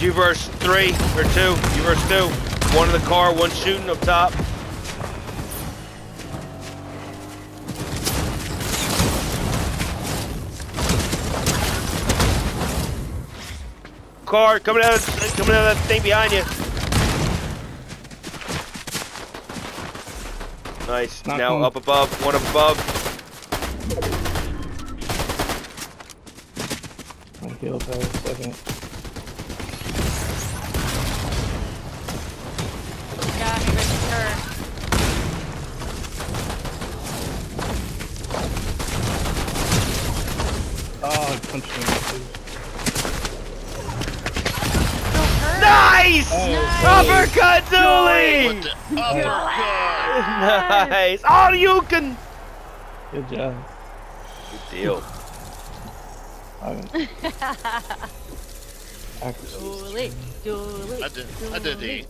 You verse three or two. You verse two. One in the car, one shooting up top. Car coming out, of, coming out of that thing behind you. Nice. Knock now one. up above, one up above. I healed her a second. Oh, I punched him. in Oh, her. Nice! Oh, Uppercut With dueling! the uppercut. nice. Oh, you can. the Good job. Good deal. Okay. Accuracy. Julie, Julie. I did. I did the